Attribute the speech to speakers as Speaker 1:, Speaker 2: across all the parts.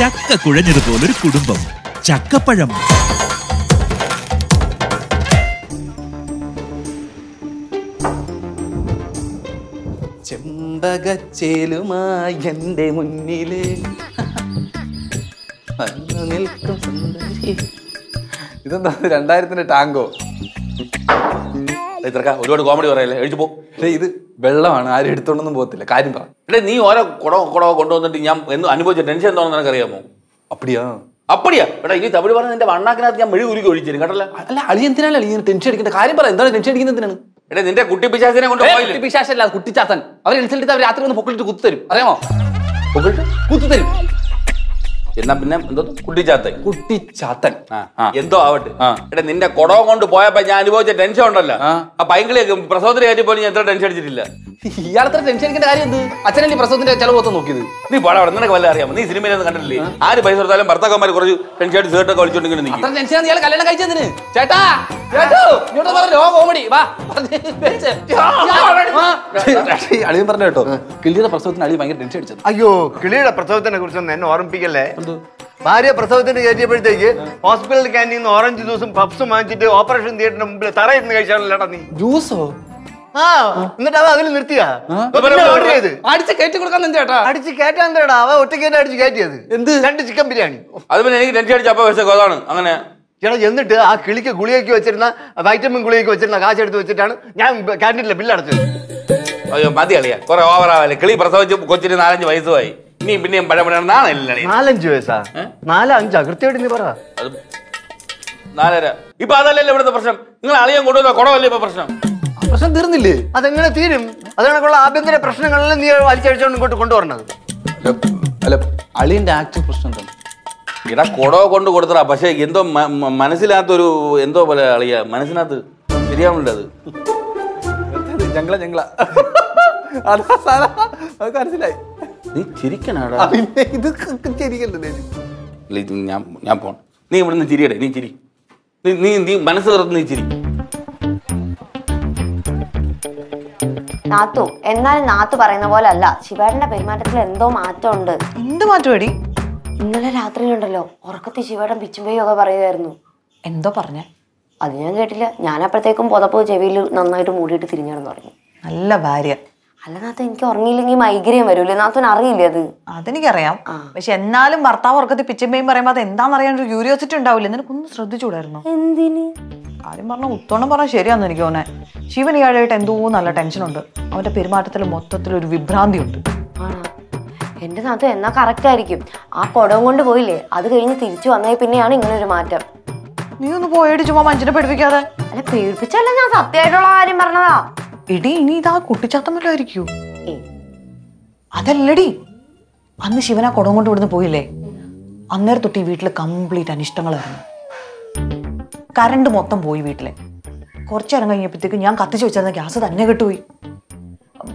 Speaker 1: ചക്ക കുഴഞ്ഞതുപോലൊരു കുടുംബം. ചക്കപ്പഴം.
Speaker 2: ചെമ്പകച്ചേലുമായി എന്റെ മുന്നിൽ വന്നു നിൽക്കും ഇതെന്താ? രണ്ടായിരത്തിന്റെ ടാങ്കോ?
Speaker 3: ഇത്രക്ക ഒരുപാട് കോമഡി പറയല്ലേ? എഴുതി പോ.
Speaker 2: ഇത് വെള്ളമാണ് ആരും എടുത്തോണ്ടൊന്നും പോകത്തില്ല. കാര്യം പറ.
Speaker 3: എടേ നീ ഓരോ കുട കുട കൊണ്ടുവന്നിട്ട് ഞാൻ എന്ന് അനുഭവിച്ച ടെൻഷൻ എന്താണെന്ന് നിനക്കറിയാമോ?
Speaker 2: അപ്പടിയാ.
Speaker 3: അപ്പടിയാ. എടാ ഇനി തമിഴ് പറഞ്ഞ നിന്റെ വണ്ണാക്കിനകത്ത് ഞാൻ മെഴു ഉരുക്കി ഒഴിച്ചിരും കേട്ടല്ല?
Speaker 2: അല്ല അളി എന്തിനാണ് അളി ടെൻഷൻ അടിക്കേണ്ട കാര്യം പറ എന്താണ് ടെൻഷൻ അടിക്കുന്നത് എന്തിനാണ്?
Speaker 3: എടേ നിന്റെ കുട്ടി പിശാസിനെ കൊണ്ട് കുട്ടി
Speaker 2: പിശാസല്ല കുട്ടിച്ചാത്തൻ അവർ ഇൻസൾട്ട് അവർ രാത്രി ഒന്ന് പൊക്കിട്ട് കുത്തു തരും അറിയാമോ?
Speaker 3: പൊക്കിട്ട്?
Speaker 2: കുത്തു തരും
Speaker 3: എന്നാ പിന്നെ എന്തോ
Speaker 2: കുട്ടിച്ചാത്തൻ.
Speaker 3: കുട്ടിച്ചാത്തൻ. എന്തോ ആവട്ടെ. എടാ നിന്റെ കുടവും കൊണ്ട് പോയപ്പോ ഞാൻ അനുഭവിച്ച ടെൻഷൻ ഉണ്ടല്ലോ.
Speaker 2: ആ.
Speaker 3: പൈങ്കിളിയൊക്കെ പ്രസവത്തിന് കയറ്റി പോലും ഞാൻ എത്ര ടെൻഷൻ അടിച്ചിട്ടില്ല.
Speaker 2: ഇയാളത്ര ടെൻഷൻ അടിക്കേണ്ട കാര്യം എന്ത്? അച്ഛനല്ലേ പ്രസവത്തിന്റെ ചെലവ് മൊത്തം നോക്കിയത്?
Speaker 3: നീ പോടാ അവിടെ നിനക്ക് വല്ല അറിയാമോ? നീ സിനിമയിലൊന്നും കണ്ടിട്ടില്ലേ? ആര് പൈസ കൊടുത്താലും ഭർത്താക്കന്മാർ കുറച്ച് ടെൻഷൻ അടിച്ച് സേർട്ടൊക്കെ വലിച്ചോണ്ടിങ്ങനെ നീ
Speaker 2: അത്ര ടെൻഷൻ ഇയാൾ കല്യാണം കഴിച്ചതിന്. ചേട്ടാ ചേട്ടോ ഇങ്ങോട്ട് പറഞ്ഞ കോമഡി വാ. അളിയൻ പറഞ്ഞ കേട്ടോ കിളിയുടെ പ്രസവത്തിന് അളി ഭയങ്കര ടെൻഷൻ അടിച്ചത്.
Speaker 4: അയ്യോ കിളിയുടെ പ്രസവത്തിനെ കുറിച്ചൊന്നും എന്നെ ഓർമ്മിപ്പിക്കല്ലേ? ഭാര്യ പ്രസവത്തിന് കയറ്റിയപ്പോഴത്തേക്ക് ഹോസ്പിറ്റൽ ക്യാന്റീൻ ഓറഞ്ച് ജ്യൂസും പപ്സും വാങ്ങിച്ചിട്ട് ഓപ്പറേഷൻ തിയേറ്ററിന് മുമ്പിൽ തറയിരുന്ന് കഴിച്ചാണല്ലോടാ നീ.
Speaker 2: ജ്യൂസോ
Speaker 4: ആ എന്നിട്ട് അവ അതിൽ നിർത്തിയാ?
Speaker 2: അടിച്ച് കയറ്റി കൊടുക്കാൻ എന്ത് ചേട്ടാ
Speaker 4: അടിച്ച് കയറ്റാൻ അവ ഒറ്റയ്ക്ക് തന്നെ അടിച്ച് കയറ്റിയത്.
Speaker 2: എന്ത്?
Speaker 4: രണ്ട് ചിക്കൻ ബിരിയാണി.
Speaker 3: അതുപോലെ പിന്നെ എനിക്ക് ടെൻഷൻ അടിച്ച അപ്പൊ വെച്ചേക്കോ അതാണ് അങ്ങനെ
Speaker 4: ചേട്ടാ എന്നിട്ട് ആ കിളിക്ക് ഗുളികയ്ക്ക് വെച്ചിരുന്ന വൈറ്റമിൻ ഗുളികയ്ക്ക് വെച്ചിരുന്ന കാശ് എടുത്ത് വെച്ചിട്ടാണ് ഞാൻ ക്യാന്റീനിലെ ബില്ല് അടച്ചത്.
Speaker 3: അയ്യോ മതി അളിയ. കുറെ ഓവറാവല്ലേ കിളി പ്രസവിച്ച് കൊച്ചിന് നാലഞ്ച് വയസ്സുമായി. ഇനി പിന്നെയും പഴമണ
Speaker 4: നാലഞ്ച് വയസ്സാ? നാലാ അഞ്ചാ കൃത്യമായിട്ട് നീ പറ.
Speaker 3: അത് നാലര. ഇപ്പൊ അതല്ലല്ലോ ഇവിടുത്തെ പ്രശ്നം. നിങ്ങൾ അളിയൻ കൊണ്ടുവന്ന കുടമല്ലേ ഇപ്പൊ പ്രശ്നം?
Speaker 2: പ്രശ്നം തീർന്നില്ലേ?
Speaker 4: അതെങ്ങനെ തീരും? അതിനൊക്കെയുള്ള ആഭ്യന്തര പ്രശ്നങ്ങളെല്ലാം നീ വലിച്ചടിച്ചോണ്ട് ഇങ്ങോട്ട് കൊണ്ടുവരണത്?
Speaker 2: അല്ല അളിയന്റെ ആക്ച്വൽ പ്രശ്നം എന്താണ്?
Speaker 3: ഇടാ കുടവ കൊണ്ട് കൊടുത്തടാ. പക്ഷെ എന്തോ മനസ്സിലാത്തൊരു എന്തോ പോലെ അളിയ. മനസ്സിനകത്ത് ശരിയാവുന്നില്ല അത്.
Speaker 2: ഞങ്ങള ഞങ്ങള അതാ സാധനം അത് മനസ്സിലായി
Speaker 3: നീ ചിരിക്കണാടാ.
Speaker 2: പിന്നെ ഇത്
Speaker 3: ചിരിക്കണ്ടേ ഞാൻ ഞാൻ പോണം. നീ ഇവിടുന്ന് ചിരിയടേ നീ ചിരി. നീ നീ നീ മനസ്സ് തുറന്ന് നീ ചിരി.
Speaker 5: നാത്തു എന്നാലും നാത്തു പറയുന്ന പോലെ അല്ല. ശിവേട്ടന്റെ പെരുമാറ്റത്തിൽ എന്തോ മാറ്റമുണ്ട്.
Speaker 6: എന്ത് മാറ്റമടി
Speaker 5: ഇന്നലെ രാത്രിയിലുണ്ടല്ലോ. ഉറക്കത്തിൽ ഉറക്കത്തി പിച്ചുമ്പയും ഒക്കെ പറയുമായിരുന്നു
Speaker 6: എന്തോ പറഞ്ഞ?
Speaker 5: അത് ഞാൻ കേട്ടില്ല. ഞാൻ അപ്പോഴത്തേക്കും പുതപ്പ് ചെവിയിൽ നന്നായിട്ട് മൂടിയിട്ട് തിരിഞ്ഞാണെന്ന് പറഞ്ഞു
Speaker 6: നല്ല ഭാര്യ.
Speaker 5: അല്ല നാത്തു എനിക്ക് ഉറങ്ങിയില്ലെങ്കിൽ മൈഗ്രേൻ വരൂലേ നാത്തോൻ അറിയില്ലേ അത്?
Speaker 6: അതെനിക്കറിയാം. പക്ഷെ എന്നാലും ഭർത്താവ് ഉറക്കത്തിൽ പിച്ചമ്മയും പറയുമ്പോൾ അത് എന്താണെന്നറിയാൻ ഒരു ക്യൂരിയോസിറ്റി ഉണ്ടാവില്ല. നിനക്കൊന്ന് ശ്രദ്ധിച്ചുകൂടായിരുന്നു
Speaker 5: എന്തിന്?
Speaker 6: കാര്യം പറഞ്ഞ ഉത്തോണം പറഞ്ഞാൽ ശരിയാന്ന് എനിക്ക് തോന്നെ ശിവൻ ഇയാളായിട്ട് എന്തോ നല്ല ടെൻഷനുണ്ട് അവന്റെ പെരുമാറ്റത്തിൽ മൊത്തത്തിൽ ഒരു വിഭ്രാന്തി ഉണ്ട്
Speaker 5: ആണോ? എന്റെ നാത്തു എന്നാ കറക്റ്റ് ആയിരിക്കും. ആ കുടവും കൊണ്ട് പോയില്ലേ? അത് കഴിഞ്ഞ് തിരിച്ചു വന്നേ പിന്നെയാണ് ഇങ്ങനെ ഒരു മാറ്റം.
Speaker 6: നീ ഒന്ന് പോയിട്ട് ചുമ്മാ മഞ്ചിനെ പഠിപ്പിക്കാതെ
Speaker 5: അല്ല പേടിപ്പിച്ചല്ല ഞാൻ സത്യമായിട്ടുള്ള കാര്യം പറഞ്ഞതാ.
Speaker 6: എടി ഇനി ഇതാ കുട്ടിച്ചാത്തമല്ലോ ആയിരിക്കൂ
Speaker 5: ഏ
Speaker 6: അതല്ലടി. അന്ന് ശിവൻ ആ കുടം കൊണ്ട് ഇവിടുന്ന് പോയില്ലേ? അന്നേരം തൊട്ട് ഈ വീട്ടിൽ കംപ്ലീറ്റ് അനിഷ്ടങ്ങളായിരുന്നു കറണ്ട് മൊത്തം പോയി വീട്ടിലെ. കുറച്ചേരം കഴിഞ്ഞപ്പോഴത്തേക്ക് ഞാൻ കത്തിച്ചു വെച്ചിരുന്ന ഗ്യാസ് തന്നെ കെട്ടുപോയി.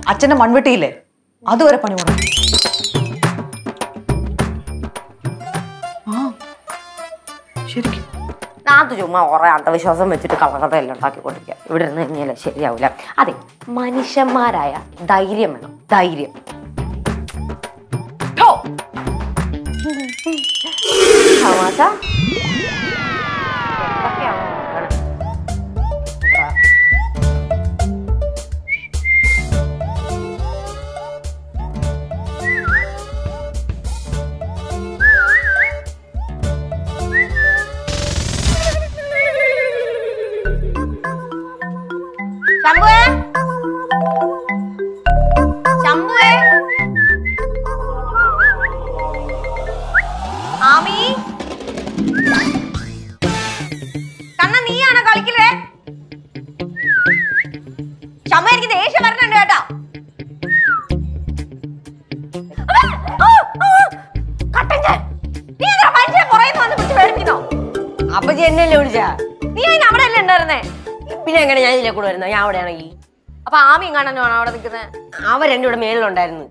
Speaker 6: അച്ഛന്റെ മൺവെട്ടിയില്ലേ? അതുവരെ പണി മുടങ്ങി ശരിക്കും.
Speaker 5: നാത്തു ചുമ്മാ കുറെ അന്ധവിശ്വാസം വെച്ചിട്ട് കളകഥയെല്ലാം ഉണ്ടാക്കിക്കൊണ്ടിരിക്കുക ഇവിടെ ഇരുന്ന് കഴിഞ്ഞാൽ ശരിയാവില്ല അതെ മനുഷ്യന്മാരായ ധൈര്യം വേണം ധൈര്യം. തമാശ അപ്പൊ ആമി കാണാനോ അവിടെ നിൽക്കുന്നത് അവർ രണ്ടും ഇവിടെ മേളിലുണ്ടായിരുന്നു?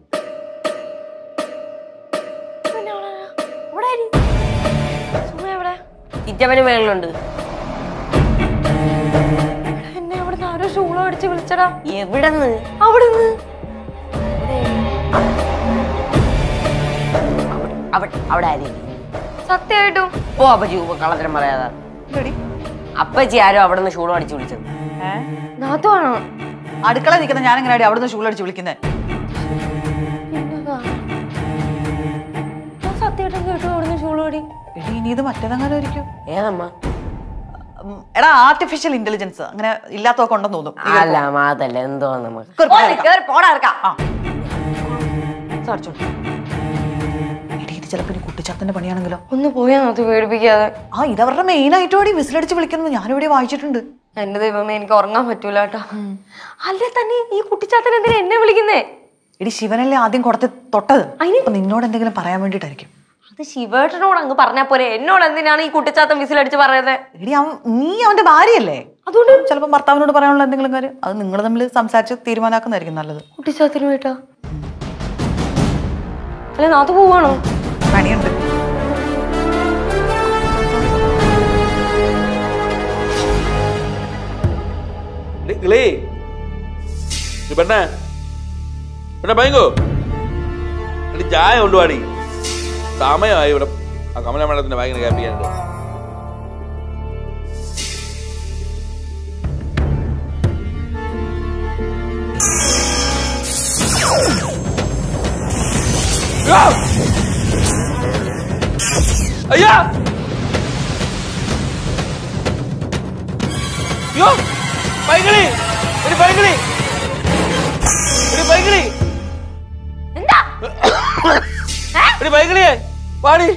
Speaker 5: ചിറ്റപ്പന് മേളിലുണ്ട്. എന്നെ അവിടുന്ന് ആരോ ഷൂളോ അടിച്ച് വിളിച്ചടാ. എവിടെന്ന്? അവിടുന്ന്. അവിടെ അവിടെ ആരും? സത്യമായിട്ടും. ഓ അപ്പച്ചി കള്ളത്തരം പറയാതെ. അപ്പച്ചി ആരോ അവിടെ നിന്ന് ഷൂളും അടിച്ചു വിളിച്ചത് നാത്തുവാണോ?
Speaker 6: അടുക്കള നിൽക്കുന്ന ഞാൻ എങ്ങനെ അവിടുന്ന് ഷൂളടിച്ച് വിളിക്കുന്നത്
Speaker 5: സത്യമായിട്ടും കേട്ടു
Speaker 6: എടി ഇനി ഇത്
Speaker 5: ഏതമ്മ?
Speaker 6: എടാ ആർട്ടിഫിഷ്യൽ ഇന്റലിജൻസ് അങ്ങനെ ഇല്ലാത്തൊക്കെ ഉണ്ടെന്ന് തോന്നുന്നു
Speaker 5: അല്ല അതല്ല. എന്തോ നമുക്ക്
Speaker 6: കുട്ടിച്ചാത്തന്റെ പണിയാണെങ്കിലോ?
Speaker 5: ഒന്ന് പോയാ അത് പേടിപ്പിക്കാതെ.
Speaker 6: ആ ഇതവരുടെ മെയിൻ ആയിട്ട് വേണ്ടി വിസിലടിച്ച് വിളിക്കുന്നത്. ഞാനിവിടെ വായിച്ചിട്ടുണ്ട്.
Speaker 5: എന്റെ ദൈവമേ എനിക്ക് ഉറങ്ങാൻ പറ്റൂല കേട്ടോ. അല്ലേ തന്നെ ഈ കുട്ടിച്ചാത്തൻ എന്തിനാ എന്നെ വിളിക്കുന്നേ?
Speaker 6: എടി ശിവനല്ലേ ആദ്യം കൊടുത്ത് തൊട്ടത്? നിന്നോട് എന്തെങ്കിലും പറയാൻ വേണ്ടിട്ടായിരിക്കും
Speaker 5: അത് ശിവേട്ടനോട് അങ്ങ് പറഞ്ഞാ പോരെ. എന്നോട് എന്തിനാണ് ഈ കുട്ടിച്ചാത്തൻ വിസിലടിച്ച് പറയുന്നത്?
Speaker 6: എടി അവൻ നീ അവന്റെ ഭാര്യയല്ലേ?
Speaker 5: അതുകൊണ്ട്?
Speaker 6: ചിലപ്പോൾ ഭർത്താവിനോട് പറയാനുള്ള എന്തെങ്കിലും കാര്യം അത് നിങ്ങൾ തമ്മിൽ സംസാരിച്ച് തീരുമാനാക്കുന്നതായിരിക്കും നല്ലത്.
Speaker 5: കുട്ടിച്ചാത്തനുമായിട്ടാ? അല്ലെ നാത്ത് പോവാണോ?
Speaker 6: പണിയുണ്ട്.
Speaker 3: ഡേ, കിളി ഇത് പെണ്ണേ പെണ്ണെ ഭയങ്കോ എടി ചായ കൊണ്ടുപാടി സമയമായി ഇവിടെ ആ കമല മേഡത്തിന്റെ ബാഗിന് ക്യാപ്പിയാനുണ്ട് അയ്യാ അയ്യോ പൈകിളി ഒരു പൈകിളി ഒരു പൈകിളി
Speaker 5: എന്താ?
Speaker 3: ഒരു പൈകിളിയെ പാടി.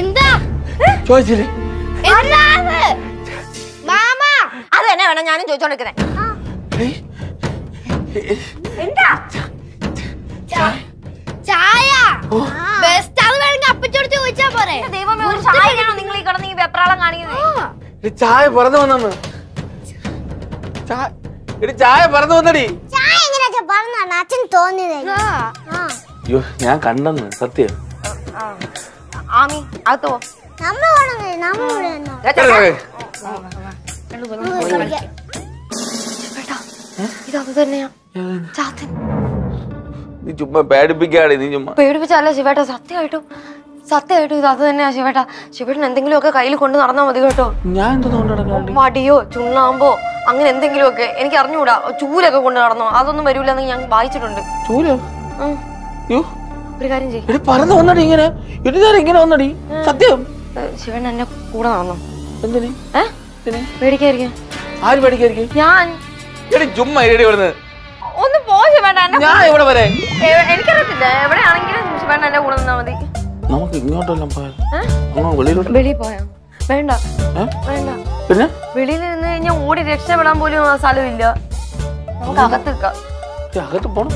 Speaker 5: എന്താ?
Speaker 3: ചോദിച്ചില്ലേ?
Speaker 5: മാമ. അത് തന്നെ വേണം ഞാനും ചോദിച്ചോണ്ടിരിക്കുന്നേ. എന്താ?
Speaker 7: ചായ? ബെസ്റ്റ് അത് വേണമെങ്കിൽ അപ്പച്ചോട് ചോദിച്ചാ പോരെ.
Speaker 5: ദൈവമേ ഒരു ചായയാണോ നിങ്ങൾ ഈ കിടന്ന് ഈ വെപ്രാളം കാണിക്കുന്നത്
Speaker 3: ചായ പറന്നു വന്നു ചായ എടി ചായ പറന്നു വന്നടി.
Speaker 7: ചായ എങ്ങനെയാ പറഞ്ഞാണ് അച്ഛൻ തോന്നിയത്?
Speaker 3: അയ്യോ ഞാൻ കണ്ടെന്ന് സത്യം.
Speaker 5: ആമി അകത്ത് പോ.
Speaker 7: നമ്മ വേണമെങ്കിൽ നമ്മ ഇവിടെ നിന്നോ.
Speaker 5: ഇത് അത് തന്നെയാ. ചാത്തൻ.
Speaker 3: നീ ചുമ്മാ പേടിപ്പിക്കാടി നീ ചുമ്മാ.
Speaker 5: പേടിപ്പിച്ചല്ല ശിവേട്ട സത്യമായിട്ടും സത്യമായിട്ടും ഇത് അത് തന്നെയാ ശിവേട്ട. ശിവേട്ടൻ എന്തെങ്കിലുമൊക്കെ കയ്യിൽ കൊണ്ട് നടന്നാ മതി കേട്ടോ.
Speaker 3: ഞാൻ
Speaker 5: വടിയോ ചുണ്ണാമ്പോ അങ്ങനെ എന്തെങ്കിലും ഒക്കെ എനിക്ക് അറിഞ്ഞുകൂടാ. ചൂലൊക്കെ കൊണ്ട് നടന്നോ? അതൊന്നും വരൂലെന്ന് ഞാൻ വായിച്ചിട്ടുണ്ട്.
Speaker 3: ചൂലോ?
Speaker 5: ഒരു കാര്യം ചെയ്യും.
Speaker 3: എടി പറന്നു വന്നടി ഇങ്ങനെ. ഇങ്ങനെ വന്നടി. സത്യം?
Speaker 5: ശിവൻ എന്നെ കൂടെ നടന്നോ?
Speaker 3: എന്തിന്?
Speaker 5: ഏ? പേടിക്കായിരിക്കും
Speaker 3: ആര് പേടിക്കായിരിക്കും
Speaker 5: ഞാൻ.
Speaker 3: ചുമ്മാ
Speaker 5: ഒന്ന് പോയി വേണ്ട
Speaker 3: ഞാൻ ഇവിടെ വരെ?
Speaker 5: എനിക്കറിയത്തില്ല. എവിടെയാണെങ്കിലും ശിവേട്ടൻ എന്റെ കൂടെ നിന്നാ മതി.
Speaker 3: നമുക്ക് ഇങ്ങോട്ടെല്ലാം പോയാൽ വെളിയിലോട്ട്?
Speaker 5: വെളിയിൽ പോയാ വേണ്ട? വേണ്ട.
Speaker 3: പിന്നെ?
Speaker 5: വെളിയിൽ നിന്ന് കഴിഞ്ഞാൽ ഓടി രക്ഷപ്പെടാൻ പോലും സ്ഥലമില്ല നമുക്ക് അകത്ത്
Speaker 3: അകത്ത് പോണം.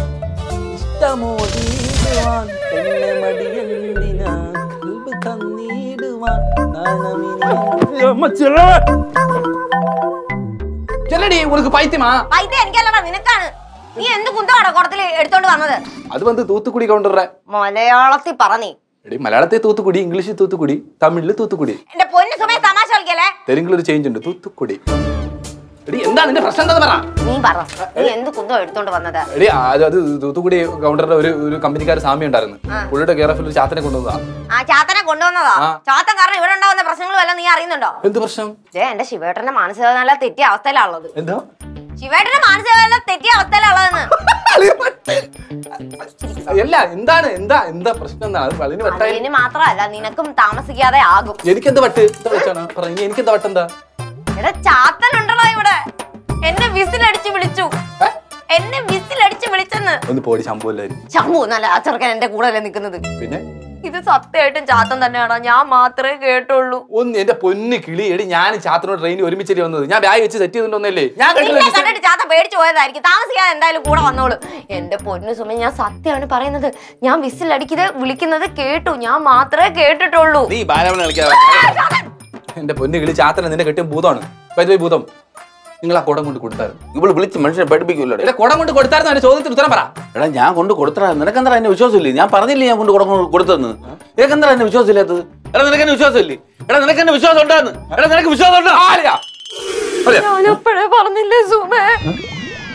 Speaker 2: ചെല്ലടി ഉനക്ക് പൈത്യമാ?
Speaker 5: പൈത്യം എനിക്കല്ലടാ നിനക്കാണ്. നീ എന്ത് കുന്തമാണോ കുടത്തിൽ എടുത്തോണ്ട് വന്നത്?
Speaker 2: അത് വന്ന് തൂത്തുക്കുടി കൗണ്ടറെ
Speaker 5: മലയാളത്തിൽ പറഞ്ഞു
Speaker 2: എടി മലയാളത്തിൽ തൂത്തുക്കുടി ഇംഗ്ലീഷിൽ തൂത്തുക്കുടി തമിഴിൽ തൂത്തുക്കുടി.
Speaker 5: എന്റെ പൊന്നു സമയം തമാശ കളിക്കല്ലേ?
Speaker 2: തെലുങ്കിൽ ഒരു ചേഞ്ച് ഉണ്ട് തൂത്തുക്കുടി. എടി എന്താ നിന്റെ പ്രശ്നം പറ.
Speaker 5: നീ പറ. നീ എന്ത് കുന്തം എടുത്തോണ്ട് വന്നത്?
Speaker 2: എടി അത് അത് തൂത്തുക്കുടി കൗണ്ടറിന്റെ ഒരു ഒരു കമ്പനിക്കാര് ഉണ്ടായിരുന്നു. പുള്ളിയുടെ കേറഫിൽ ഒരു ചാത്തനെ കൊണ്ടുവന്നതാ.
Speaker 5: ആ ചാത്തനെ കൊണ്ടുവന്നതാ. ചാത്തൻ കാരണം ഇവിടെ ഉണ്ടാവുന്ന പ്രശ്നങ്ങൾ വല്ല നീ അറിയുന്നുണ്ടോ?
Speaker 2: എന്ത് പ്രശ്നം?
Speaker 5: എന്റെ ശിവേട്ടന്റെ മാനസികനില തെറ്റിയ അവസ്ഥയിലാണുള്ളത്.
Speaker 2: എന്താ?
Speaker 5: ശിവേട്ടന്റെ മാനസികനില തെറ്റിയ അവസ്ഥയിലുള്ളതെന്ന്
Speaker 2: അല്ല എന്താണ് എന്താ എന്താ പ്രശ്നം എന്താണ് അത് വളരെ വട്ടായി
Speaker 5: അതിന് മാത്രമല്ല നിനക്കും താമസിക്കാതെ ആകും.
Speaker 2: എനിക്കെന്താ വട്ട്? എന്താ വെച്ചാണ്? പറഞ്ഞു എനിക്കെന്താ വട്ട് എന്താ?
Speaker 5: എടാ ചാത്തൻ ഉണ്ടല്ലോ ഇവിടെ. എന്നെ വിസിലടിച്ച് വിളിച്ചു? എന്നെ വിസിലടിച്ച് വിളിച്ചെന്ന്.
Speaker 2: ഒന്ന് പോടി ശമ്പൂല്ലായിരുന്നു
Speaker 5: ശംഭു നല്ല ആ ചെറുക്കൻ എന്റെ കൂടെ അല്ലേ നിൽക്കുന്നത്.
Speaker 2: പിന്നെ?
Speaker 5: ഇത് സത്യമായിട്ടും ചാത്തൻ തന്നെയാണോ? ഞാൻ മാത്രമേ കേട്ടുള്ളൂ.
Speaker 2: ഒന്ന് എന്റെ പൊന്ന് കിളി എടി ഞാൻ ചാത്തനോട് ട്രെയിനിൽ ഒരുമിച്ചല്ലേ വന്നത്. ഞാൻ ബാഗ് വെച്ച് സെറ്റ് ചെയ്തിട്ടുണ്ടല്ലേ ഞാൻ
Speaker 5: കണ്ടിട്ട് ചാത്ത പേടിച്ചു പോയതായിരിക്കും. താമസിക്കാതെ എന്തായാലും കൂടെ വന്നോളൂ. എന്റെ പൊന്ന് സുമ ഞാൻ സത്യമാണ് പറയുന്നത്. ഞാൻ വിസിലടിക്കുന്നത് വിളിക്കുന്നത് കേട്ടു. ഞാൻ മാത്രമേ കേട്ടിട്ടുള്ളൂ.
Speaker 2: നീ ബാലവന കളിക്കാതെ എന്റെ പൊന്ന് കിളി ചാത്തന നിന്നെ കെട്ടിയ ഭൂതമാണ്. പൈതോയി ഭൂതം. നിങ്ങൾ ആ കുടം കൊണ്ട് കൊടുത്തായിരുന്നു.
Speaker 3: ഇവൾ വിളിച്ച് മനുഷ്യനെ പഠിപ്പിക്കില്ല
Speaker 2: കുടം കൊണ്ട് കൊടുത്തായിരുന്നു എന്റെ ചോദ്യത്തിന് ഉത്തരം പറ.
Speaker 3: എടാ ഞാൻ കൊണ്ട് കൊടുത്തടാ. നിനക്കെന്താ എന്നെ വിശ്വാസമില്ലേ? ഞാൻ പറഞ്ഞില്ലേ ഞാൻ കൊണ്ട് കൊടുക്കുന്നു കൊടുത്തെന്ന് നിനക്കെന്താ എന്നെ വിശ്വാസമില്ലാത്തത്? എടാ നിനക്ക് എന്നെ വിശ്വാസമില്ലേ? എടാ നിനക്ക് എന്നെ വിശ്വാസം ഉണ്ടാന്ന് എടാ നിനക്ക് വിശ്വാസം ഉണ്ടോ
Speaker 2: ആരാ ഞാൻ
Speaker 5: ഞാനപ്പോഴേ പറഞ്ഞില്ലേ സുമേ?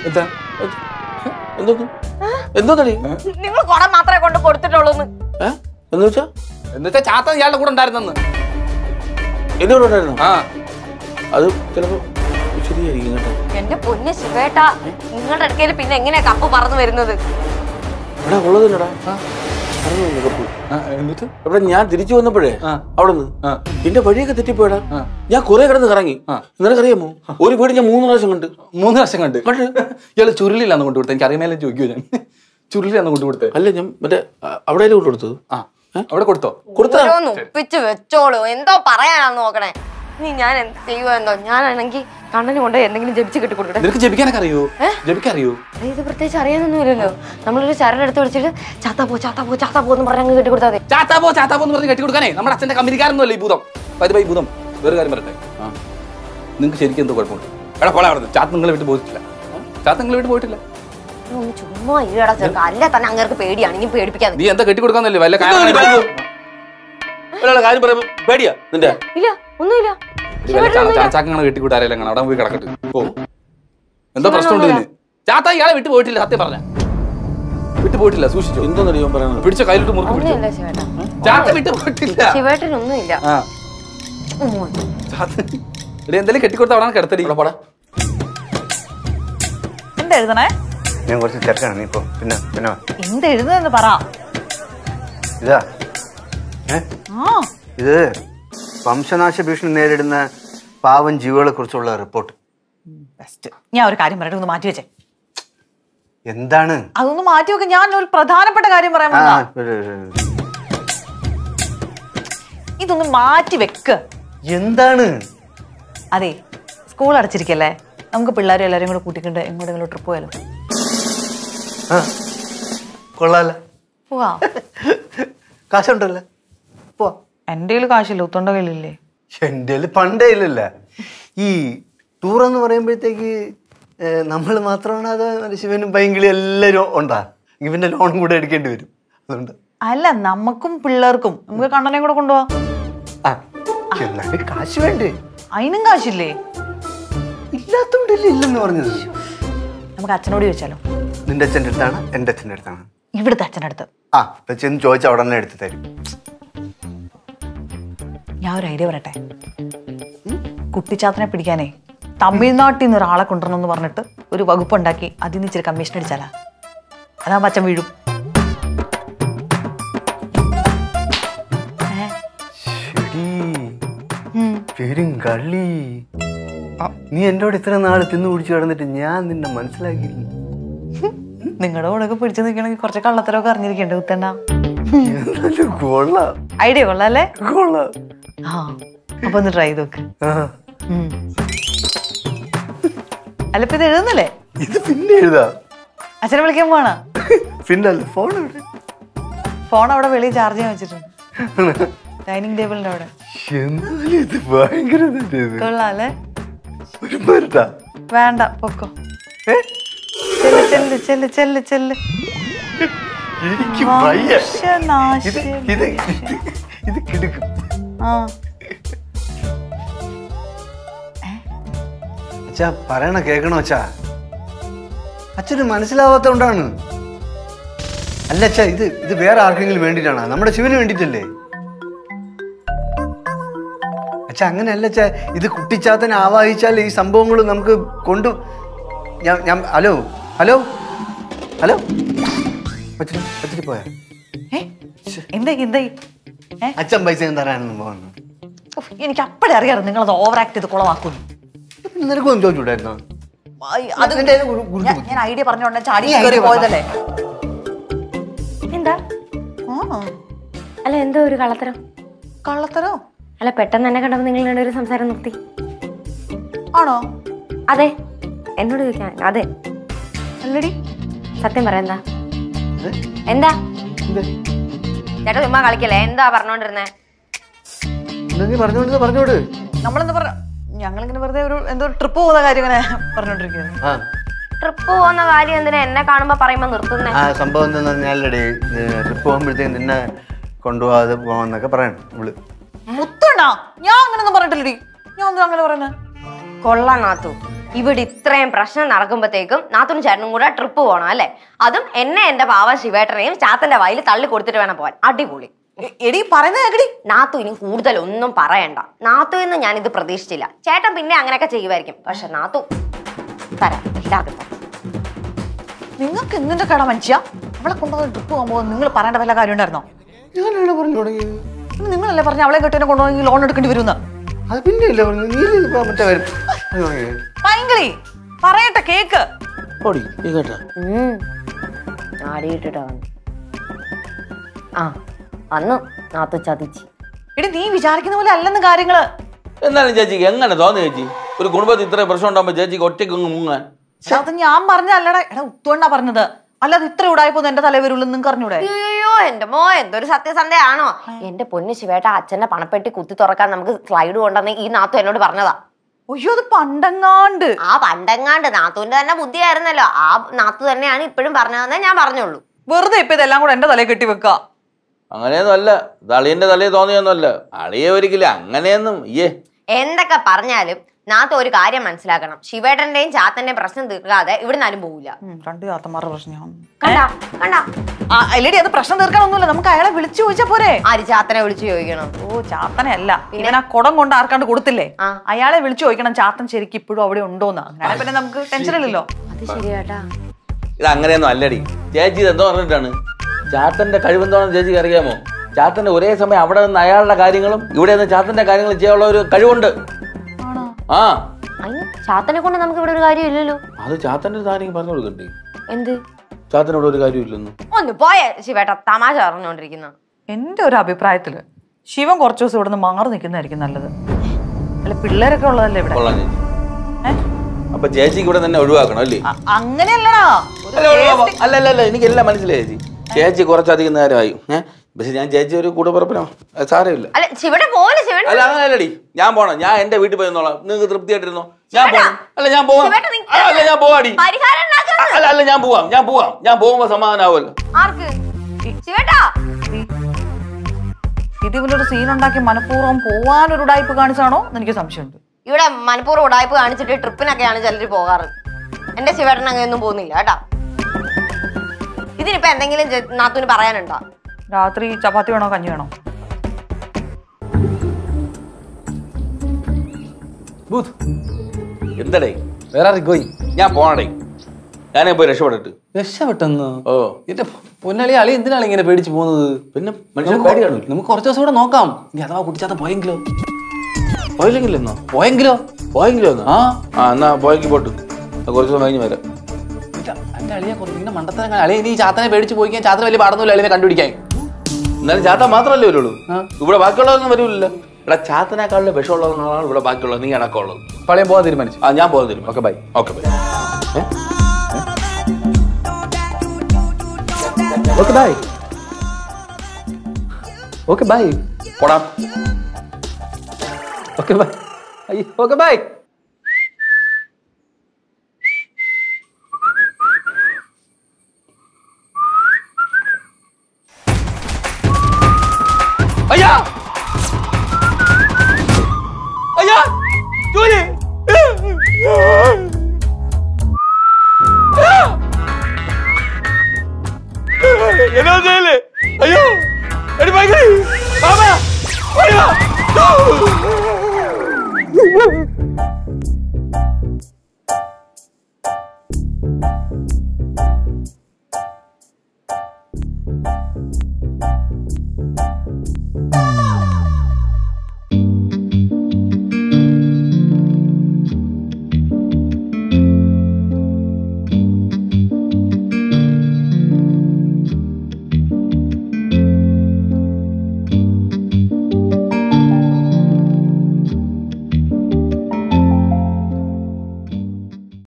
Speaker 2: എന്താ?
Speaker 3: എന്തോന്നു എന്തോന്നടി
Speaker 5: നിങ്ങൾ കുട മാത്രമേ കൊണ്ട് കൊടുത്തിട്ടുള്ളൂ
Speaker 3: എന്ന് വെച്ചാ?
Speaker 2: എന്നുവെച്ചാ ചാത്ത ഇയാളുടെ കൂടെ ഉണ്ടായിരുന്നെന്ന്.
Speaker 3: എന്നോട് ഉണ്ടായിരുന്നു?
Speaker 2: ആ.
Speaker 3: അത് ചിലപ്പോ
Speaker 5: എന്റെ പൊന്ന് ശിവേട്ടാ നിങ്ങളുടെ അടുക്കയിൽ പിന്നെ എങ്ങനെയാ കപ്പ് പറന്നു വരുന്നത്?
Speaker 3: എവിടെ ഞാൻ തിരിച്ചു വന്നപ്പോഴേ. അവിടെ നിന്ന്. എന്റെ വഴിയൊക്കെ തെറ്റിപ്പോയടാ. ഞാൻ കുറെ കിടന്ന് കറങ്ങി. നിനക്കറിയാമോ? ഒരു വീട് ഞാൻ മൂന്ന് പ്രാവശ്യം കണ്ട്.
Speaker 2: മൂന്ന് വർഷം കണ്ട്. ഇയാൾ ചുരുളിലാന്ന് കൊണ്ടു കൊടുത്തത് എനിക്ക് അറിയാമേലെ ചോദിക്കുമോ ഞാൻ? ചുരുളിലാന്ന് കൊണ്ടു കൊടുത്തത്
Speaker 3: അല്ല ഞാൻ മറ്റേ അവിടെ കൊണ്ടുകൊടുത്തത്?
Speaker 2: ആ. അവിടെ കൊടുത്തോ?
Speaker 3: കൊടുത്തോ?
Speaker 5: ഒപ്പിച്ച് വെച്ചോളൂ. എന്തോ പറയാനാന്ന് നോക്കണേ. നീ ഞാൻ എന്ത് ചെയ്യുമെന്നോ ഞാനാണെങ്കിൽ കണ്ണന് കൊണ്ട് എന്തെങ്കിലും ജപിച്ച് കെട്ടി കൊടുക്കട്ടെ
Speaker 2: നിനക്ക് ജപിക്കാനൊക്കെ അറിയോ?
Speaker 5: ഇത് പ്രത്യേകിച്ച് അറിയാനൊന്നുമില്ലല്ലോ. നമ്മളൊരു ചരട് എടുത്ത് വിളിച്ചിട്ട് ചാത്താ പോ ചാത്താ പോ ചാത്താ പോ എന്ന് പറഞ്ഞ് കെട്ടി കൊടുത്താൽ മതി.
Speaker 2: ചാത്താപ്പോ ചാത്താപ്പോ എന്ന് പറഞ്ഞ് കെട്ടി കൊടുക്കാനേ നമ്മുടെ അച്ഛന്റെ കമ്പനിക്കാരൊന്നുമല്ല ഈ ഭൂതം? പതി ഭൂതം. വേറെ കാര്യം പറയട്ടെ. നിങ്ങൾക്ക് ശരിക്കും എന്തോ കുഴപ്പമുണ്ട്. എടാ പോളെ അവിടെ ചാത്ത് നിങ്ങളെ വിട്ട് പോയിട്ടില്ല. ചാത്ത് നിങ്ങളെ വിട്ട് പോയിട്ടില്ല.
Speaker 5: ചുമ്മാ ചെറുക്ക. അല്ല തന്നെ അങ്ങേർക്ക് പേടിയാണ്. ഇനി പേടിപ്പിക്കാൻ
Speaker 2: നീ എന്താ കെട്ടി കൊടുക്കാന്നല്ലേ വല്ല
Speaker 3: കാര്യം പറയുമ്പോ പേടിയാ നിന്റെ?
Speaker 5: ഇല്ല ഒന്നുമില്ല.
Speaker 2: ചാച്ചാക്കങ്ങളെ കെട്ടി കൂട്ടാരല്ല അവിടെ പോയി കിടക്കട്ടെ. ഓ എന്തോ പ്രശ്നമുണ്ട് ഇതിന്? ചാത്ത ഇയാളെ വിട്ട് പോയിട്ടില്ല. സത്യം പറഞ്ഞ. വിട്ട് പോയിട്ടില്ല സൂക്ഷിച്ചോ.
Speaker 3: എന്തോന്നടി ഇവൻ പറയണത്
Speaker 2: പിടിച്ച കയ്യിലിട്ട് മുറുക്കി പിടിച്ചോ. ചാത്ത വിട്ട് പോയിട്ടില്ല.
Speaker 5: ശിവേട്ടനൊന്നുമില്ല
Speaker 2: എന്തെങ്കിലും കെട്ടിക്കൊടുത്ത അവിടെ കിടത്തടി
Speaker 3: പോടാ.
Speaker 6: എന്താ എഴുതണേ?
Speaker 4: ഞാൻ കുറച്ച് തിരക്കാണ്. നീ ഇപ്പൊ പിന്നെ പിന്നെ വാ.
Speaker 6: എന്ത് എഴുതുന്നെന്ന് പറ.
Speaker 4: ഇതാ. ഇത് വംശനാശ ഭീഷണി നേരിടുന്ന പാവം ജീവികളെ കുറിച്ചുള്ള റിപ്പോർട്ട്.
Speaker 6: ബെസ്റ്റ് ഞാൻ ഒരു കാര്യം പറയട്ടെ ഒന്ന് മാറ്റി വെച്ചേ.
Speaker 4: എന്താണ്?
Speaker 6: അതൊന്ന് മാറ്റി വെക്ക ഞാൻ ഒരു പ്രധാനപ്പെട്ട കാര്യം പറയാൻ ഇതൊന്ന് മാറ്റി വെക്ക്.
Speaker 4: എന്താണ്?
Speaker 6: അതെ സ്കൂൾ അടച്ചിരിക്കല്ലേ? നമുക്ക് പിള്ളേരെ എല്ലാരും കൂടെ കൂട്ടിക്കൊണ്ട് എങ്ങോട്ടെങ്കിലും ട്രിപ്പ് പോയാലോ?
Speaker 4: കൊള്ളാല.
Speaker 6: പോവാ.
Speaker 4: കാശുണ്ടല്ലോ. പോ
Speaker 6: എന്റെ കയ്യിൽ കാശില്ല ഉത്തോണ്ട കയ്യിലില്ലേ?
Speaker 4: എന്റെ പണ്ടേ ഇല്ലല്ല. ഈ ടൂർ എന്ന് പറയുമ്പോഴത്തേക്ക് നമ്മൾ മാത്രമാണ് അത് ശിവനും പൈങ്കിളി എല്ലാവരും ഉണ്ടാ. ഇവന്റെ ലോണും കൂടെ എടുക്കേണ്ടി വരും. അതുകൊണ്ട്.
Speaker 6: അല്ല നമുക്കും പിള്ളേർക്കും. നമുക്ക് കണ്ണനെ കൂടെ കൊണ്ടുപോവാ.
Speaker 4: കാശ് വേണ്ടേ?
Speaker 6: അതിനും കാശില്ലേ?
Speaker 4: ഇല്ലാത്തോണ്ടല്ലേ ഇല്ലെന്ന് പറഞ്ഞത്?
Speaker 6: നമുക്ക് അച്ഛനോട് ചോദിച്ചാലോ?
Speaker 4: നിന്റെ അച്ഛന്റെ അടുത്താണ് എന്റെ അച്ഛന്റെ അടുത്താണ്.
Speaker 6: ഇവിടുത്തെ അച്ഛനടുത്ത്
Speaker 4: ആ അച്ഛൻ ചോദിച്ചാൽ ഉടനെ എടുത്ത് തരും.
Speaker 6: ഞാൻ ഒരു ഐഡിയ പറയട്ടെ? കുട്ടിച്ചാത്തനെ പിടിക്കാനേ തമിഴ്നാട്ടിൽ നിന്ന് ഒരാളെ കൊണ്ടുവരണമെന്ന് പറഞ്ഞിട്ട് ഒരു വകുപ്പ് ഉണ്ടാക്കി അതിൽ നിന്ന് ഇച്ചിരി കമ്മീഷൻ അടിച്ചാലാ. അതാ പച്ച വീഴും. ഏ?
Speaker 4: ശരി.
Speaker 6: ഉം.
Speaker 4: പേരും കള്ളി. നീ എന്നോട് ഇത്ര നാൾ തിന്നു കുടിച്ചു കിടന്നിട്ട് ഞാൻ നിന്നെ മനസ്സിലാക്കി
Speaker 6: നിങ്ങളുടെ കൂടെ ഒക്കെ പിടിച്ചു നിൽക്കണമെങ്കിൽ കുറച്ച് കള്ളത്തരമൊക്കെ അറിഞ്ഞിരിക്കണ്ടേ ഉത്തണ്ണ
Speaker 4: ഐഡിയ കൊള്ളാം.
Speaker 6: ഐഡിയ കൊള്ളാല്ലേ
Speaker 4: കൊള്ളാം.
Speaker 6: അപ്പൊ ഒന്ന് ട്രൈ ചെയ്ത് നോക്ക്. അല്ല ഇപ്പൊ ഇത് എഴുതുന്നല്ലേ?
Speaker 4: ഇത് പിന്നെ എഴുതാ.
Speaker 6: അച്ഛനെ വിളിക്കാൻ പോണ
Speaker 4: പിന്നെ ഫോൺ
Speaker 6: ഫോൺ അവിടെ വെളിയിൽ ചാർജ് ചെയ്യാൻ വെച്ചിട്ടുണ്ട്. ഡൈനിങ് ടേബിളിന്റെ അവിടെ.
Speaker 4: എന്നാലും ഇത് ഭയങ്കര.
Speaker 6: കൊള്ളാല്ലേ വേണ്ട പൊക്കോ. ചെല്ല് ചെല്ല് ചെല്ല് ചെല്ല് ചെല്ല്.
Speaker 4: ഇത്
Speaker 6: വംശനാശം.
Speaker 4: ഇത് ഇത് ഇത് കിടക്കും. അച്ഛാ പറയണ കേക്കണോ അച്ഛാ? അച്ഛന് മനസ്സിലാവാത്തോണ്ടാണ്. അല്ല അച്ഛാ ഇത് ഇത് വേറെ ആർക്കെങ്കിലും വേണ്ടിയിട്ടാണ്? നമ്മുടെ ശിവന് വേണ്ടിയിട്ടല്ലേ? അച്ഛാ അങ്ങനെയല്ല അച്ഛാ ഇത് കുട്ടിച്ചാത്തനെ ആവാഹിച്ചാൽ ഈ സംഭവങ്ങൾ നമുക്ക് കൊണ്ടു ഞാൻ ഞാൻ ഹലോ ഹലോ ഹലോ. അച്ഛന് അച്ഛന് പോയാ?
Speaker 6: എന്തായി എന്തായി?
Speaker 4: അച്ഛൻ പൈസ ഞാൻ തരാനൊന്നും പോകുന്നു
Speaker 6: എനിക്ക് അപ്പഴേ അറിയാറ് നിങ്ങൾ അത് ഓവർ ആക്ട് ചെയ്ത് കുളമാക്കുന്നു
Speaker 4: നിനക്കൊന്നും ഒരു ഗുരു-
Speaker 6: ഞാൻ- ഐഡിയ പറഞ്ഞോണ്ട് ചാടി. പോയതല്ലേ?
Speaker 5: എന്താ? അല്ല എന്തോ ഒരു കള്ളത്തരം?
Speaker 6: കള്ളത്തരോ?
Speaker 5: അല്ല പെട്ടെന്ന് തന്നെ കണ്ടപ്പോ നിങ്ങൾ രണ്ടുപേരും സംസാരം നിർത്തി.
Speaker 6: ആണോ?
Speaker 5: അതെ. എന്നോട് ചോദിക്കാൻ അതെ.
Speaker 6: അല്ലടി.
Speaker 5: സത്യം പറ എന്താ? എന്താ?
Speaker 4: എന്ത്?
Speaker 5: ചേട്ടാ ചുമ്മാ കളിക്കല്ലേ? എന്താ പറഞ്ഞോണ്ടിരുന്നേ?
Speaker 4: പറഞ്ഞോണ്ട് പറഞ്ഞോട്.
Speaker 6: നമ്മളെന്താ പറഞ്ഞ ഞങ്ങളിങ്ങനെ വെറുതെ ഒരു എന്തോ ട്രിപ്പ് പോകുന്ന കാര്യം ഇങ്ങനെ പറഞ്ഞോണ്ടിരിക്കുന്നു
Speaker 4: ആ.
Speaker 5: ട്രിപ്പ് പോകുന്ന കാര്യം എന്തിനാ എന്നെ കാണുമ്പോ പറയുമ്പോ നിർത്തുന്നേ?
Speaker 4: ആ സംഭവം എന്താന്ന് പറഞ്ഞാലേ ട്രിപ്പ് പോകുമ്പോഴത്തേക്ക് നിന്നെ കൊണ്ടുപോകാതെ പോകാന്നൊക്കെ പറയണം ഇവൾ
Speaker 6: മുത്തണ്ണ? ഞാൻ അങ്ങനെയൊന്നും പറഞ്ഞിട്ടില്ലടി. ഞാൻ ഒന്നും അങ്ങനെ പറയുന്നത്
Speaker 5: കൊള്ളാം നാത്തു. ഇവിടെ ഇത്രയും പ്രശ്നം നടക്കുമ്പോഴത്തേക്കും നാത്തുനും ചേട്ടനും കൂടെ ട്രിപ്പ് പോകണം അല്ലേ? അതും എന്നെ എന്റെ പാവ ശിവേട്ടനെയും ചാത്തന്റെ വായിൽ തള്ളി കൊടുത്തിട്ട് വേണം പോവാൻ. അടിപൊളി.
Speaker 6: എടി പറയുന്നത് കേക്കടി.
Speaker 5: നാത്തു ഇനി കൂടുതൽ ഒന്നും പറയണ്ട. നാത്തു എന്ന് ഞാൻ ഇത് പ്രതീക്ഷിച്ചില്ല. ചേട്ടൻ പിന്നെ അങ്ങനെയൊക്കെ ചെയ്യുമായിരിക്കും. പക്ഷെ നാത്തു തരാം എല്ലാവർക്കും.
Speaker 6: നിങ്ങൾക്ക് എന്തിന്റെ കട മനുഷ്യ? അവളെ കൊണ്ടുപോയി ട്രിപ്പ് പോകുമ്പോൾ നിങ്ങൾ പറയേണ്ട വല്ല കാര്യം ഉണ്ടായിരുന്നോ?
Speaker 4: ഞാനാണ് പറഞ്ഞു തുടങ്ങിയത്?
Speaker 6: നിങ്ങളല്ലേ പറഞ്ഞ അവളെ കെട്ടിനെ കൊണ്ടുപോയി ലോൺ എടുക്കേണ്ടി വരുമെന്ന്?
Speaker 4: അത് പിന്നെ അല്ലേ പറഞ്ഞു നീ മറ്റേ കാര്യം
Speaker 6: ഭയങ്കരി പറയട്ടെ കേക്ക്.
Speaker 3: ഓടി നീ കേട്ടാ.
Speaker 5: ആടിയിട്ടിട്ടാ വന്നു. ആ അന്ന് നാത്തു ചതിച്ച്.
Speaker 6: എടി നീ വിചാരിക്കുന്ന പോലെ അല്ലെന്ന് കാര്യങ്ങൾ.
Speaker 3: എന്നാലും ചേച്ചിക്ക് എങ്ങനെ തോന്നി ചേച്ചി? ഒരു കുടുംബത്തിൽ ഇത്രയും പ്രശ്നം ഉണ്ടാകുമ്പോ ചേച്ചിക്ക് ഒറ്റയ്ക്ക് അങ്ങ് മുങ്ങാൻ.
Speaker 6: അത് ഞാൻ പറഞ്ഞല്ലടാ എടാ ഉത്തോണ്ടാ പറഞ്ഞത്. അല്ലാതെ ഇത്ര ഉടായപ്പോ എന്റെ തലേ വരുള്ളൂ നിങ്ങൾക്ക് അറിഞ്ഞൂടെ?
Speaker 5: അയ്യോ എന്റെ മോ എന്തൊരു സത്യസന്ധയാണോ? എന്റെ പൊന്നു ശിവേട്ട അച്ഛന്റെ പണപ്പെട്ടി കുത്തി തുറക്കാൻ നമുക്ക് സ്ലൈഡ് കൊണ്ടെന്ന് ഈ നാത്തു എന്നോട് പറഞ്ഞതാ.
Speaker 6: അയ്യോ അത് പണ്ടങ്ങാണ്ട്.
Speaker 5: ആ പണ്ടങ്ങാണ്ട്. നാത്തുവിന്റെ തന്നെ ബുദ്ധിയായിരുന്നല്ലോ. ആ നാത്തു തന്നെയാണ് ഇപ്പോഴും പറഞ്ഞതെന്നേ ഞാൻ പറഞ്ഞോളൂ
Speaker 6: വെറുതെ ഇപ്പൊ ഇതെല്ലാം കൂടെ എന്റെ തലയിൽ കെട്ടി വെക്ക
Speaker 3: അങ്ങനെയൊന്നും അല്ല അളിയന്റെ തലയിൽ തോന്നിയൊന്നുമല്ല. അളിയെ ഒരിക്കലും അങ്ങനെയൊന്നും ഏ
Speaker 5: എന്തൊക്കെ പറഞ്ഞാലും നാത്തു ഒരു കാര്യം മനസ്സിലാക്കണം. ശിവേട്ടന്റെയും ചാത്തന്റെയും പ്രശ്നം തീർക്കാതെ ഇവിടുന്ന് ആരും പോവില്ല
Speaker 6: രണ്ട് ചാത്തന്മാരുടെ പ്രശ്നമാണ്
Speaker 5: കണ്ടാ കണ്ടാ.
Speaker 6: അല്ലടി അത് പ്രശ്നം തീർക്കാനൊന്നുമില്ല. നമുക്ക് അയാളെ വിളിച്ചു ചോദിച്ചാ പോരെ.
Speaker 5: ആര് ചാത്തനെ വിളിച്ചു ചോദിക്കണം?
Speaker 6: ഓ ചാത്തനെ അല്ല ഇവൻ ആ കുടം കൊണ്ട് ആർക്കാണ്ട് കൊടുത്തില്ലേ? അയാളെ വിളിച്ചു ചോദിക്കണം ചാത്തൻ ശരിക്കും ഇപ്പോഴും അവിടെ ഉണ്ടോന്ന്. അങ്ങനെ പിന്നെ നമുക്ക് ടെൻഷൻ ഇല്ലല്ലോ.
Speaker 5: അത് ശരിയാട്ടാ
Speaker 3: ഇത് അങ്ങനെയൊന്നും അല്ലടി. ചേച്ചി ഇത് എന്തോ പറഞ്ഞിട്ടാണ്? ചാത്തന്റെ കഴിവെന്തോന്ന് ചേച്ചിക്ക് അറിയാമോ? ചാത്തന്റെ ഒരേ സമയം അവിടെ നിന്ന് അയാളുടെ കാര്യങ്ങളും ഇവിടെ നിന്ന് ചാത്തന്റെ കാര്യങ്ങളും ചെയ്യാനുള്ള ഒരു കഴിവുണ്ട്. ആ.
Speaker 5: അയ്യോ ചാത്തനെ കൊണ്ട് നമുക്ക് ഇവിടെ ഒരു കാര്യമില്ലല്ലോ
Speaker 3: അത് ചാത്തന്റെ താരെങ്കിലും പറഞ്ഞു കൊടുക്കണ്ടേ?
Speaker 5: എന്ത്?
Speaker 3: ചാത്തനോട് ഒരു കാര്യമില്ലെന്ന്
Speaker 5: ഒന്ന് പോയ ശിവേട്ട തമാശ പറഞ്ഞോണ്ടിരിക്കുന്ന
Speaker 6: എന്റെ ഒരു അഭിപ്രായത്തിൽ? ശിവൻ കുറച്ചു ദിവസം ഇവിടുന്ന് മാറി നിൽക്കുന്നതായിരിക്കും നല്ലത്. അല്ല പിള്ളേരൊക്കെ ഉള്ളതല്ലേ ഇവിടെ?
Speaker 3: അപ്പൊ ചേച്ചിക്ക് ഇവിടെ തന്നെ ഒഴിവാക്കണം അല്ലേ?
Speaker 6: അങ്ങനെയല്ലടാ.
Speaker 3: അല്ല, അല്ല അല്ല അല്ല എനിക്ക് എല്ലാം മനസ്സിലായി ചേച്ചി. ചേച്ചി കുറച്ചധികം നേരമായി. ഏഹ് പക്ഷെ ഞാൻ ചേച്ചി ഒരു കൂട്ടുപറപ്പിനോ അത് സാരമില്ല.
Speaker 5: അല്ല പോലെ
Speaker 3: അല്ല അങ്ങനെ അല്ലടി ഞാൻ പോണം. ഞാൻ എന്റെ വീട്ടിൽ പോയി നിന്നോളാം. നിങ്ങൾക്ക് തൃപ്തിയായിട്ടിരുന്നോ? ഞാൻ പോണം. അല്ല ഞാൻ പോവാം. അല്ല ഞാൻ പോവാടി. അല്ല അല്ല ഞാൻ പോവാം. ഞാൻ പോവാം. ഞാൻ പോകുമ്പോ സമാധാനാവുമല്ലോ.
Speaker 6: ഇത് ഇവനൊരു സീൻ ഉണ്ടാക്കി മനഃപൂർവം ഒരു ഉടായ്പ കാണിച്ചാണോ എനിക്ക് സംശയമുണ്ട്.
Speaker 5: ഇവിടെ മനഃപൂർവം ഉടായ്പ കാണിച്ചിട്ട് ട്രിപ്പിനൊക്കെയാണ് ചിലർ പോകാറ്. എന്റെ ശിവേട്ടൻ അങ്ങനെയൊന്നും പോകുന്നില്ല കേട്ടാ. ഇതിനിപ്പോ എന്തെങ്കിലും നാത്തൂന് പറയാനുണ്ടോ?
Speaker 6: രാത്രി ചപ്പാത്തി വേണോ കഞ്ഞി വേണോ?
Speaker 2: ബൂത്ത്.
Speaker 3: എന്തടേ?
Speaker 2: വേറെ ആർക്ക് പോയി?
Speaker 3: ഞാൻ പോണടേ. ഞാനേ പോയി രക്ഷപ്പെട്ടിട്ട്.
Speaker 2: രക്ഷപ്പെട്ടെന്ന്?
Speaker 3: ഓ.
Speaker 2: എന്റെ പൊന്നളി അളി എന്തിനാണ് ഇങ്ങനെ പേടിച്ച് പോകുന്നത്?
Speaker 3: പിന്നെ മനുഷ്യൻ
Speaker 2: നമുക്ക്
Speaker 3: പേടിയാണോ?
Speaker 2: നമുക്ക് കുറച്ച് ദിവസം കൂടെ നോക്കാം. ഇനി അഥവാ കുട്ടിച്ചാത്ത പോയെങ്കിലോ.
Speaker 3: പോയില്ലെങ്കിലെന്നോ?
Speaker 2: പോയെങ്കിലോ?
Speaker 3: പോയെങ്കിലോ എന്നാ?
Speaker 2: ആ.
Speaker 3: ആ എന്നാ പോയെങ്കിൽ പോട്ട്. കുറച്ച് ദിവസം കഴിഞ്ഞ് വരാം.
Speaker 2: ഇല്ല, എന്റെ അളിയെ കുറച്ച് ഇങ്ങനെ മണ്ടത്തരം അളിയെ നീ ചാത്തനെ പേടിച്ച് പോയിക്കാൻ ചാത്തന വലിയ പാടൊന്നുമില്ല അളിയെ കണ്ടുപിടിക്കാൻ.
Speaker 3: എന്നാലും ചാത്ത മാത്രമല്ലേ വരുള്ളൂ. ഇവിടെ ബാക്കിയുള്ളതൊന്നും വരൂല്ലോ. ഇവിടെ ചാത്തനേക്കാളും വിഷമുള്ളതെന്നാണ് ഇവിടെ ബാക്കിയുള്ളത് നീ അടക്കമുള്ളത്
Speaker 2: പളയം പോകാൻ തീരുമാനിച്ചു.
Speaker 3: ആ ഞാൻ പോകാൻ തരും
Speaker 2: okay bye.
Speaker 3: Okay bye.
Speaker 2: Okay bye. Okay bye.
Speaker 3: പോടാ.
Speaker 2: Okay bye. Okay bye.